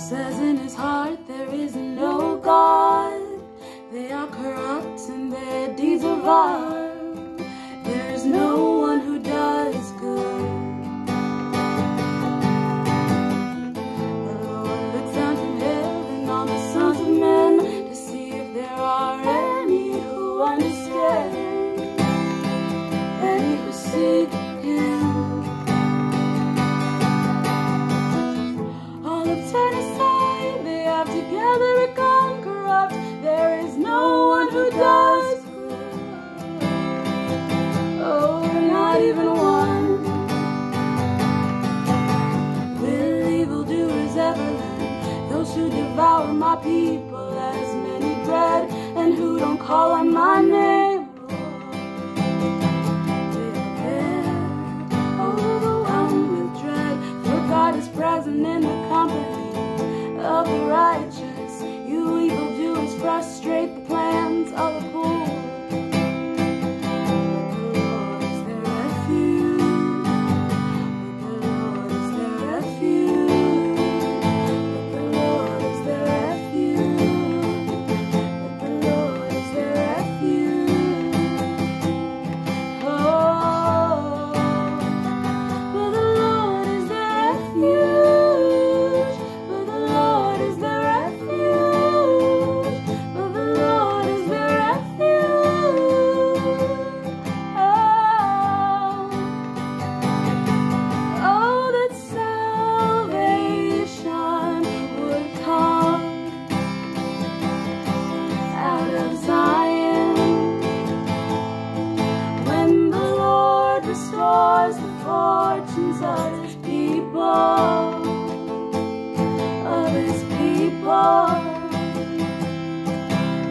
says in his heart there is no God. They are corrupt and their deeds are vile. My people as many bread, and who don't call on my name. They're overwhelmed with dread, for God is present in the company of the righteous. You evildoers frustrate the plans of the poor.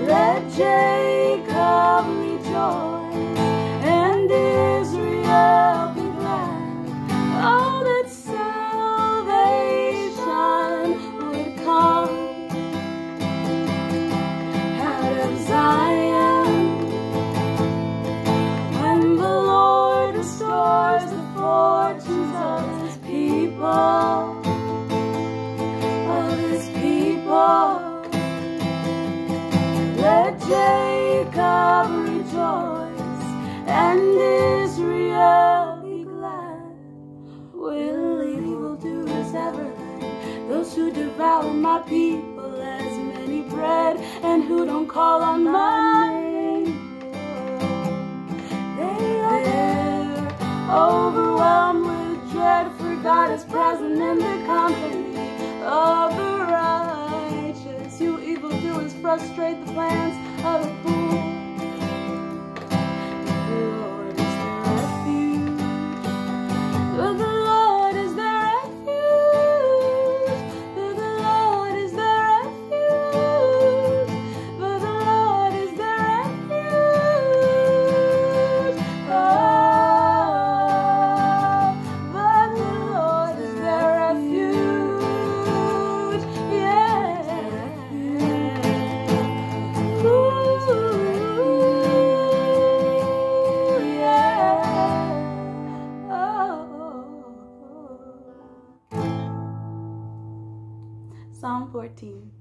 Let Jacob rejoice and Israel be glad. Will evildoers ever? Those who devour my people as many bread and who don't call on my name. They are overwhelmed with dread, for God is present in the Psalm 14